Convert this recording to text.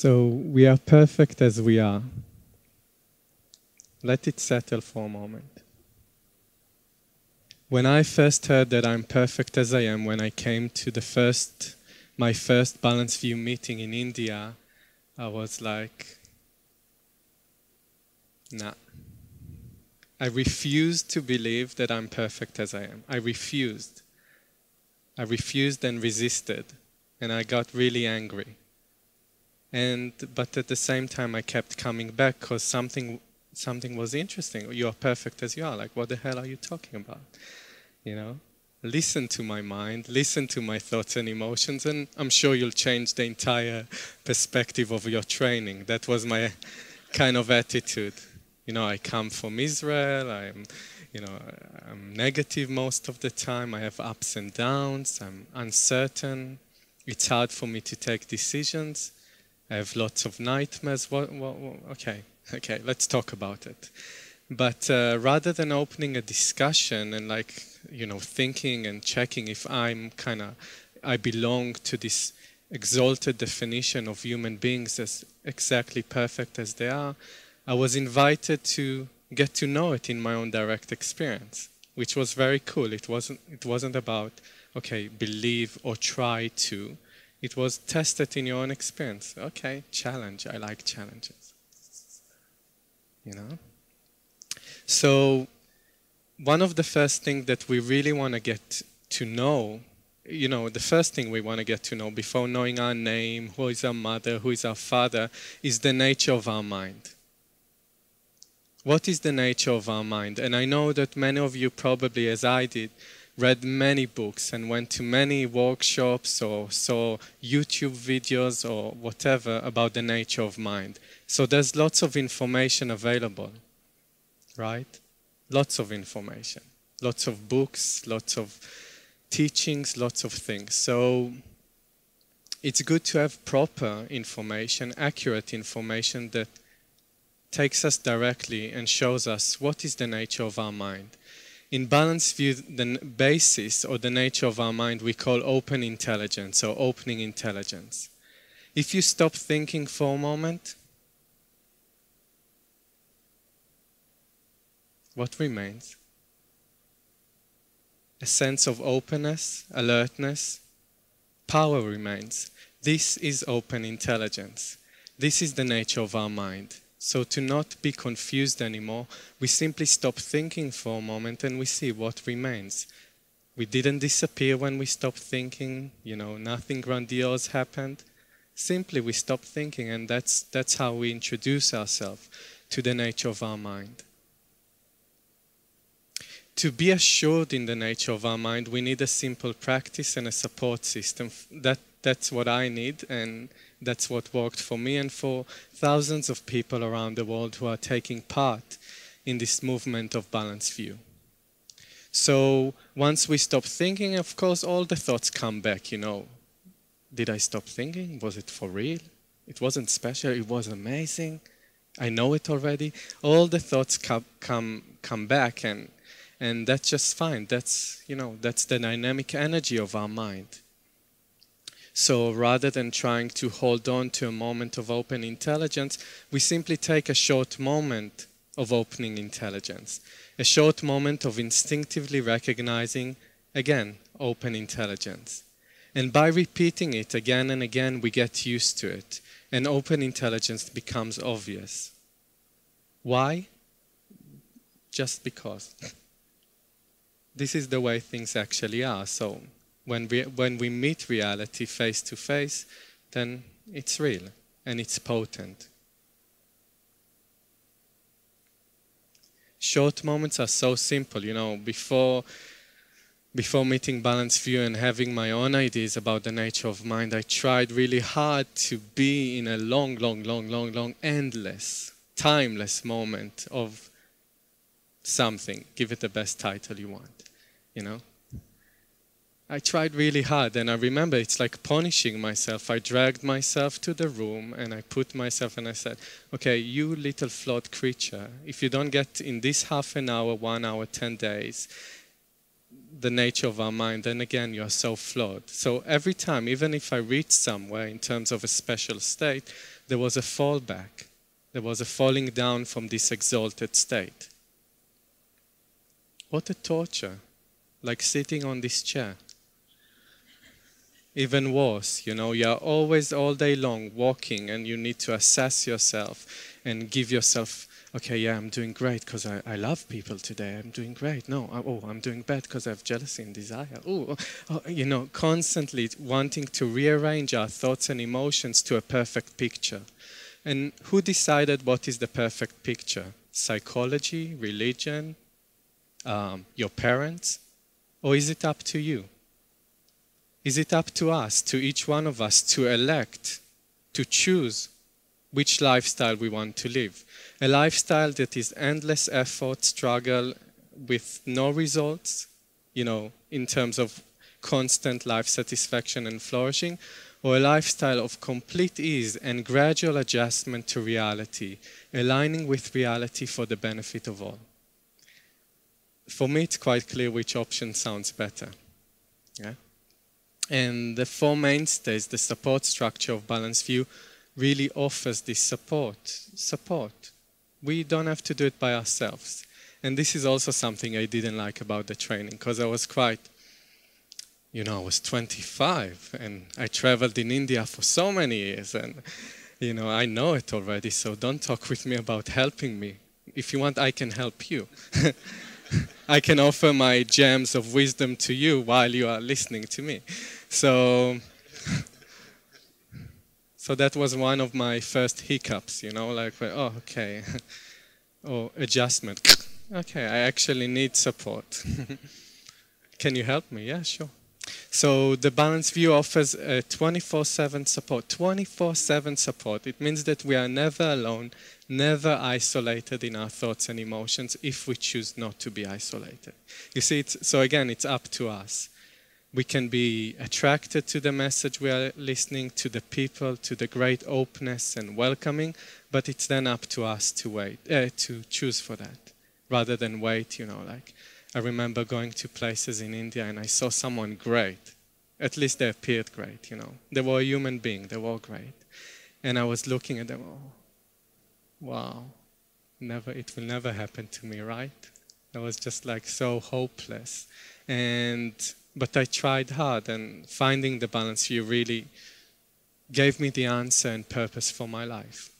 So we are perfect as we are. Let it settle for a moment. When I first heard that I'm perfect as I am, when I came to the first, my first Balanced View meeting in India, I was like, nah. I refused to believe that I'm perfect as I am. I refused. I refused and resisted, and I got really angry. And but at the same time, I kept coming back because something something was interesting. You are perfect as you are. Like, what the hell are you talking about? You know, listen to my mind, listen to my thoughts and emotions, and I'm sure you'll change the entire perspective of your training. That was my kind of attitude. You know, I come from Israel. I'm, you know, I'm negative most of the time. I have ups and downs. I'm uncertain. It's hard for me to take decisions. I have lots of nightmares. What, what, what, okay, okay, let's talk about it. But uh, rather than opening a discussion and like, you know, thinking and checking if I'm kind of, I belong to this exalted definition of human beings as exactly perfect as they are, I was invited to get to know it in my own direct experience, which was very cool. It wasn't, it wasn't about, okay, believe or try to it was tested in your own experience. Okay, challenge. I like challenges. You know? So, one of the first things that we really want to get to know, you know, the first thing we want to get to know before knowing our name, who is our mother, who is our father, is the nature of our mind. What is the nature of our mind? And I know that many of you, probably as I did, read many books and went to many workshops or saw YouTube videos or whatever about the nature of mind. So there's lots of information available, right? Lots of information, lots of books, lots of teachings, lots of things. So it's good to have proper information, accurate information that takes us directly and shows us what is the nature of our mind in balanced view, the basis or the nature of our mind we call open intelligence or opening intelligence. If you stop thinking for a moment, what remains? A sense of openness, alertness, power remains. This is open intelligence. This is the nature of our mind. So to not be confused anymore, we simply stop thinking for a moment and we see what remains. We didn't disappear when we stopped thinking, you know, nothing grandiose happened. Simply we stopped thinking and that's that's how we introduce ourselves to the nature of our mind. To be assured in the nature of our mind, we need a simple practice and a support system. That that's what I need and that's what worked for me and for thousands of people around the world who are taking part in this movement of balanced view. So once we stop thinking, of course, all the thoughts come back, you know. Did I stop thinking? Was it for real? It wasn't special, it was amazing. I know it already. All the thoughts come, come, come back and, and that's just fine. That's, you know, that's the dynamic energy of our mind. So rather than trying to hold on to a moment of open intelligence, we simply take a short moment of opening intelligence, a short moment of instinctively recognizing, again, open intelligence. And by repeating it again and again, we get used to it, and open intelligence becomes obvious. Why? Just because. This is the way things actually are. So when we, when we meet reality face to face, then it's real and it's potent. Short moments are so simple, you know, before before meeting Balanced View and having my own ideas about the nature of mind, I tried really hard to be in a long, long, long, long, long, endless, timeless moment of something. Give it the best title you want, you know? I tried really hard, and I remember it's like punishing myself. I dragged myself to the room and I put myself and I said, Okay, you little flawed creature, if you don't get in this half an hour, one hour, 10 days, the nature of our mind, then again, you are so flawed. So every time, even if I reach somewhere in terms of a special state, there was a fallback. There was a falling down from this exalted state. What a torture, like sitting on this chair. Even worse, you know, you're always all day long walking and you need to assess yourself and give yourself, okay, yeah, I'm doing great because I, I love people today. I'm doing great. No, I, oh, I'm doing bad because I have jealousy and desire. Oh, oh, you know, constantly wanting to rearrange our thoughts and emotions to a perfect picture. And who decided what is the perfect picture? Psychology, religion, um, your parents? Or is it up to you? Is it up to us, to each one of us, to elect, to choose which lifestyle we want to live? A lifestyle that is endless effort, struggle with no results, you know, in terms of constant life satisfaction and flourishing, or a lifestyle of complete ease and gradual adjustment to reality, aligning with reality for the benefit of all. For me, it's quite clear which option sounds better. Yeah? And the four mainstays, the support structure of Balanced View, really offers this support. Support. We don't have to do it by ourselves. And this is also something I didn't like about the training because I was quite you know, I was 25 and I traveled in India for so many years and, you know, I know it already, so don't talk with me about helping me. If you want, I can help you. I can offer my gems of wisdom to you while you are listening to me. So, so that was one of my first hiccups, you know, like, oh, okay, oh, adjustment. Okay, I actually need support. can you help me? Yeah, sure. So the Balanced View offers 24-7 support. 24-7 support. It means that we are never alone, never isolated in our thoughts and emotions if we choose not to be isolated. You see, so again, it's up to us. We can be attracted to the message we are listening, to the people, to the great openness and welcoming, but it's then up to us to wait, uh, to choose for that, rather than wait, you know, like I remember going to places in India and I saw someone great. At least they appeared great, you know. They were a human being, they were great. And I was looking at them, oh, wow, never, it will never happen to me, right? I was just like so hopeless. And, but I tried hard and finding the Balanced View really gave me the answer and purpose for my life.